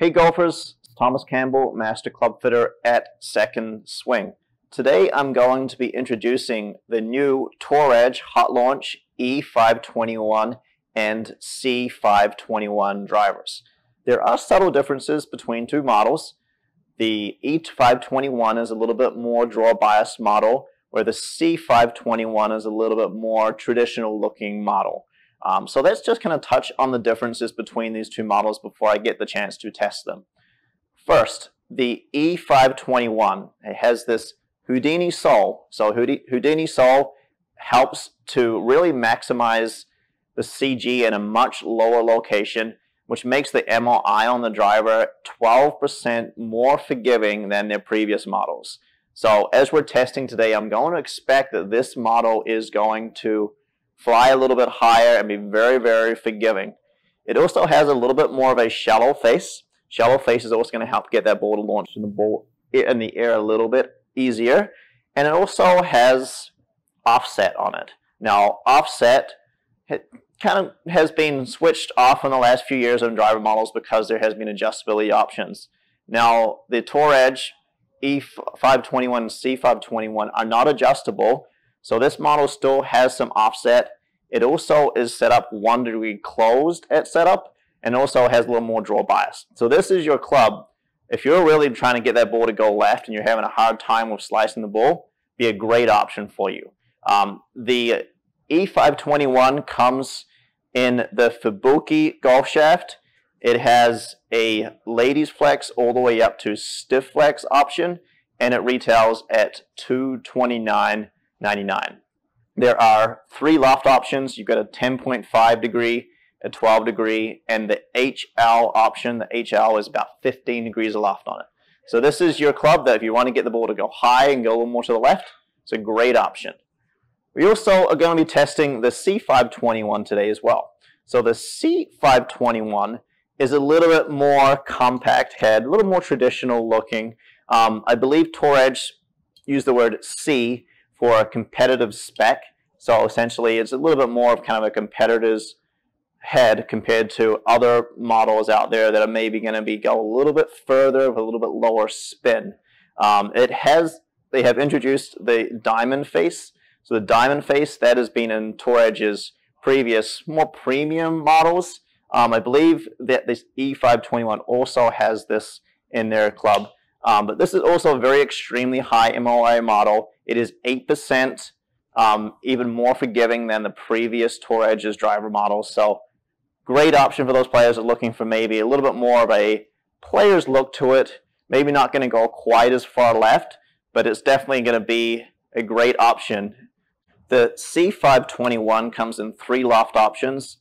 Hey golfers, Thomas Campbell, Master Club Fitter at Second Swing. Today I'm going to be introducing the new Tour Edge Hot Launch E521 and C521 drivers. There are subtle differences between two models. The E521 is a little bit more draw bias model, where the C521 is a little bit more traditional looking model. Um, so let's just kind of touch on the differences between these two models before I get the chance to test them. First, the E521 it has this Houdini sole. So Houdini sole helps to really maximize the CG in a much lower location, which makes the MOI on the driver 12% more forgiving than their previous models. So as we're testing today, I'm going to expect that this model is going to fly a little bit higher and be very, very forgiving. It also has a little bit more of a shallow face. Shallow face is also going to help get that ball to launch in the ball in the air a little bit easier. And it also has offset on it. Now, offset kind of has been switched off in the last few years on driver models because there has been adjustability options. Now, the Tour Edge E521 and C521 are not adjustable, so this model still has some offset. It also is set up one degree closed at setup, and also has a little more draw bias. So this is your club. If you're really trying to get that ball to go left and you're having a hard time with slicing the ball, be a great option for you. Um, the E521 comes in the Fubuki golf shaft. It has a ladies flex all the way up to stiff flex option, and it retails at $229.99. There are three loft options. You've got a 10.5 degree, a 12 degree, and the HL option. The HL is about 15 degrees of loft on it. So this is your club that if you want to get the ball to go high and go a little more to the left, it's a great option. We also are going to be testing the C521 today as well. So the C521 is a little bit more compact head, a little more traditional looking. Um, I believe Tour Edge used the word C for a competitive spec. So essentially, it's a little bit more of kind of a competitor's head compared to other models out there that are maybe going to be go a little bit further with a little bit lower spin. Um, it has they have introduced the diamond face. So the diamond face that has been in Tour Edge's previous more premium models. Um, I believe that this E521 also has this in their club. Um, but this is also a very extremely high MOI model. It is 8%, um, even more forgiving than the previous Tour Edge's driver models. So great option for those players that are looking for maybe a little bit more of a player's look to it. Maybe not going to go quite as far left, but it's definitely going to be a great option. The C521 comes in three loft options.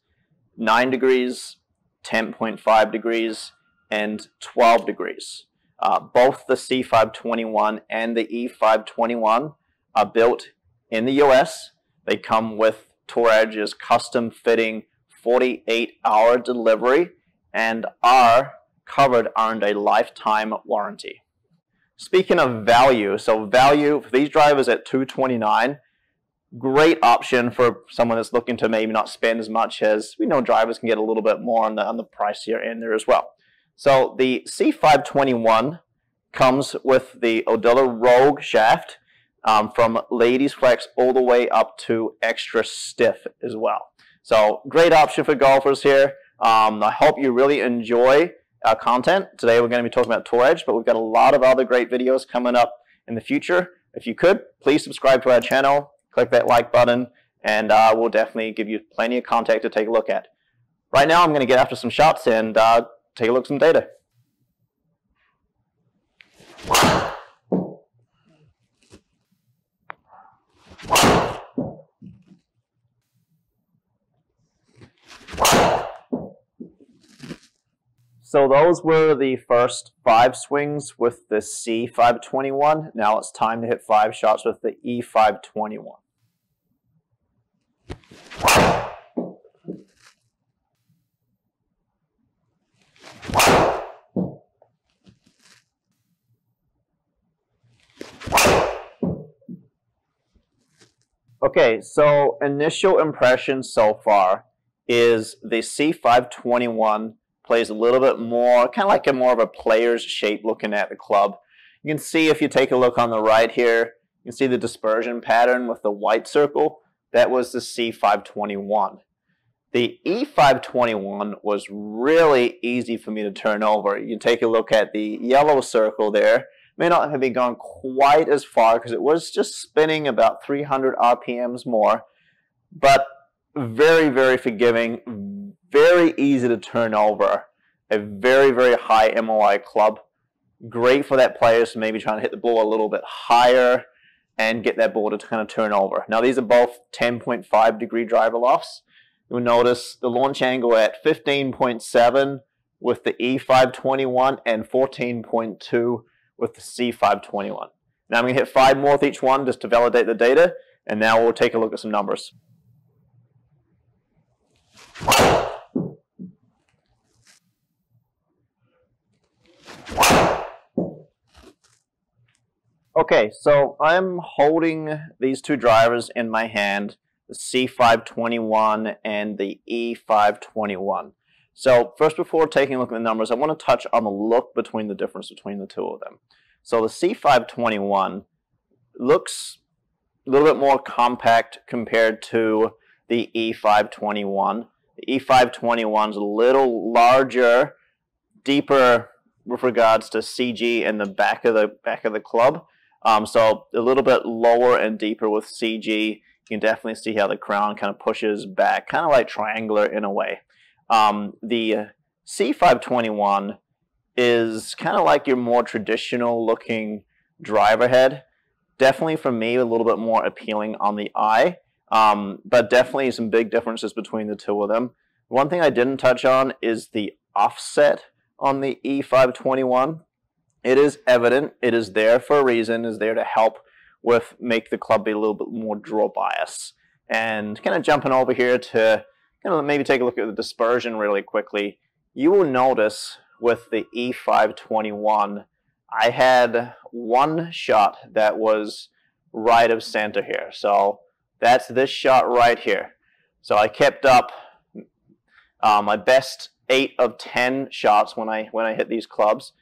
9 degrees, 10.5 degrees, and 12 degrees. Uh, both the C521 and the E521 are built in the US. They come with Tour custom fitting 48 hour delivery and are covered under a lifetime warranty. Speaking of value, so value for these drivers at 229 great option for someone that's looking to maybe not spend as much as we know drivers can get a little bit more on the on the pricier end there as well. So the C521 comes with the Aldila Rogue shaft um, from ladies flex all the way up to extra stiff as well. So great option for golfers here. Um, I hope you really enjoy our content. Today we're going to be talking about Tour Edge, but we've got a lot of other great videos coming up in the future. If you could, please subscribe to our channel click that like button, and uh, we'll definitely give you plenty of content to take a look at. Right now, I'm going to get after some shots and uh, take a look at some data. So those were the first five swings with the C521. Now it's time to hit five shots with the E521. Okay, so initial impression so far is the C521 plays a little bit more, kind of like a more of a player's shape looking at the club. You can see if you take a look on the right here, you can see the dispersion pattern with the white circle. That was the C521. The E521 was really easy for me to turn over. You can take a look at the yellow circle there. May not have been gone quite as far because it was just spinning about 300 RPMs more, but very, very forgiving, very easy to turn over. A very, very high MOI club. Great for that player to maybe trying to hit the ball a little bit higher and get that ball to kind of turn over. Now these are both 10.5 degree driver lofts. You'll notice the launch angle at 15.7 with the E521 and 14.2 with the C521. Now I'm going to hit five more with each one just to validate the data, and now we'll take a look at some numbers. Okay, so I'm holding these two drivers in my hand the C521 and the E521. So first before taking a look at the numbers, I want to touch on the look between the difference between the two of them. So the C521 looks a little bit more compact compared to the E521. The E521 is a little larger, deeper with regards to CG in the back of the back of the club. Um, so a little bit lower and deeper with CG you can definitely see how the crown kind of pushes back, kind of like triangular in a way. Um, the C521 is kind of like your more traditional looking driver head. Definitely for me, a little bit more appealing on the eye, um, but definitely some big differences between the two of them. One thing I didn't touch on is the offset on the E521. It is evident, it is there for a reason, is there to help with make the club be a little bit more draw bias. And kind of jumping over here to kind of maybe take a look at the dispersion really quickly, you will notice with the E521, I had one shot that was right of center here. So that's this shot right here. So I kept up uh, my best eight of 10 shots when I, when I hit these clubs,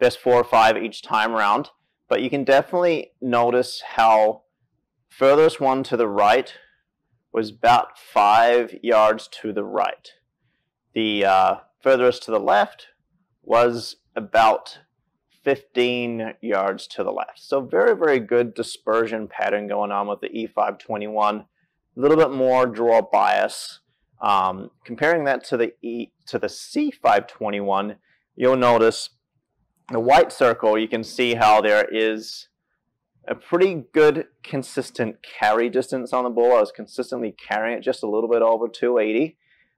best four or five each time around. But you can definitely notice how furthest one to the right was about five yards to the right. The uh, furthest to the left was about 15 yards to the left. So very, very good dispersion pattern going on with the E521. A little bit more draw bias. Um, comparing that to the E to the C521, you'll notice the white circle, you can see how there is a pretty good consistent carry distance on the ball. I was consistently carrying it just a little bit over 280.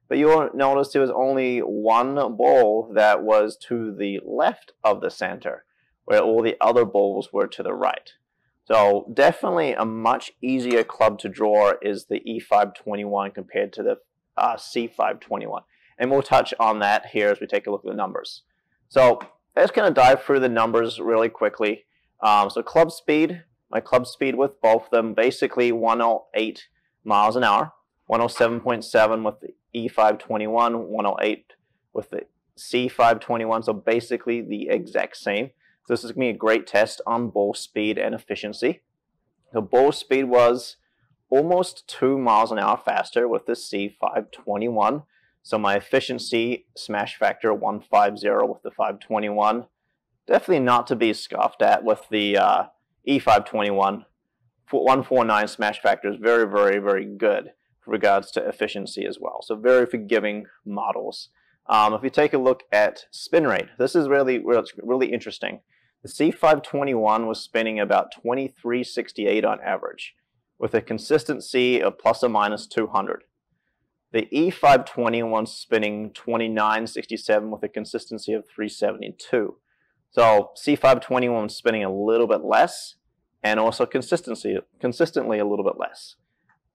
But you'll notice there was only one ball that was to the left of the center, where all the other balls were to the right. So definitely a much easier club to draw is the E521 compared to the uh, C521. And we'll touch on that here as we take a look at the numbers. So let's kind of dive through the numbers really quickly. Um, so club speed, my club speed with both of them, basically 108 miles an hour, 107.7 with the E521, 108 with the C521, so basically the exact same. So this is going to be a great test on ball speed and efficiency. The ball speed was almost 2 miles an hour faster with the C521. So my efficiency smash factor 150 with the 521. Definitely not to be scoffed at with the uh, E521. 149 smash factor is very, very, very good regards to efficiency as well. So very forgiving models. Um, if you take a look at spin rate, this is really, really interesting. The C521 was spinning about 2368 on average with a consistency of plus or minus 200. The E521 spinning 2967 with a consistency of 372. So C521 spinning a little bit less and also consistency consistently a little bit less.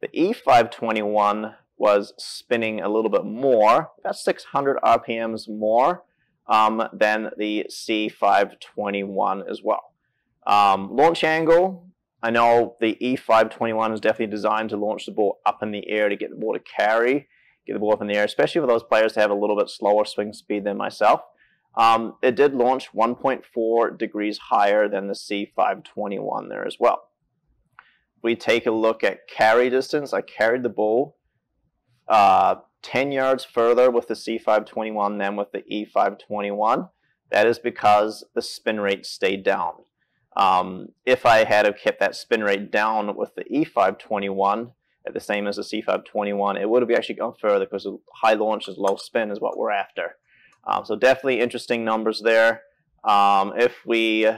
The E521 was spinning a little bit more, about 600 RPMs more um, than the C521 as well. Um, launch angle, I know the E521 is definitely designed to launch the ball up in the air to get the ball to carry. get the ball up in the air, especially for those players that have a little bit slower swing speed than myself. Um, it did launch 1.4 degrees higher than the C521 there as well. We take a look at carry distance. I carried the ball uh, 10 yards further with the C521 than with the E521. That is because the spin rate stayed down. Um, if I had have kept that spin rate down with the E521 at the same as the C521, it would have actually gone further because high launch is low spin is what we're after. Um, so definitely interesting numbers there. Um, if we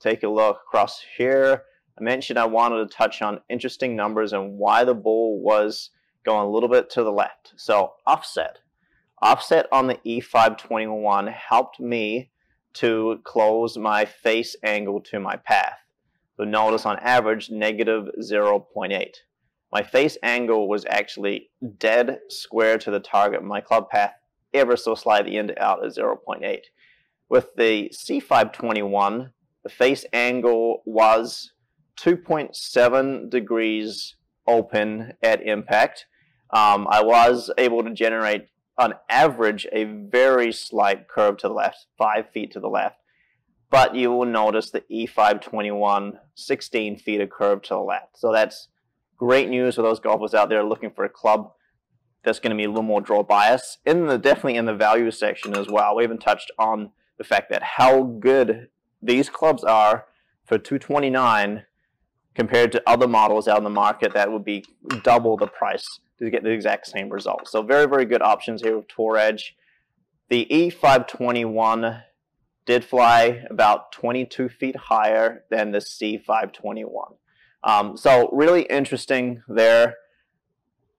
take a look across here, I mentioned I wanted to touch on interesting numbers and why the ball was going a little bit to the left. So offset. Offset on the E521 helped me to close my face angle to my path. So notice on average, negative 0.8. My face angle was actually dead square to the target. My club path ever so slightly in to out at 0.8. With the C521, the face angle was 2.7 degrees open at impact. Um, I was able to generate, on average, a very slight curve to the left, 5 feet to the left. But you will notice the E521, 16 feet of curve to the left. So that's great news for those golfers out there looking for a club that's going to be a little more draw bias. In the definitely in the value section as well. We haven't touched on the fact that how good these clubs are for 229 compared to other models out in the market that would be double the price to get the exact same result. So very, very good options here with Tour Edge. The E521 did fly about 22 feet higher than the C521. Um, so really interesting there.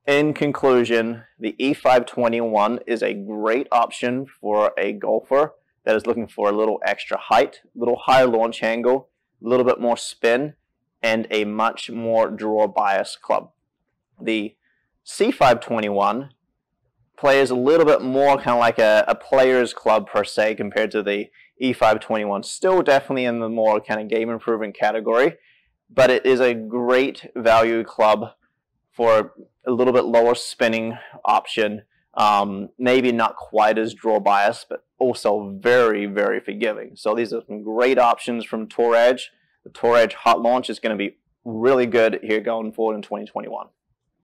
In conclusion, the E521 is a great option for a golfer that is looking for a little extra height, a little higher launch angle, a little bit more spin, and a much more draw bias club. The C521 plays a little bit more kind of like a, a player's club per se compared to the E521. Still definitely in the more kind of game improvement category, but it is a great value club for a little bit lower spinning option. Um, maybe not quite as draw bias, but also very, very forgiving. So these are some great options from Tour Edge. The Tour Edge Hot Launch is going to be really good here going forward in 2021.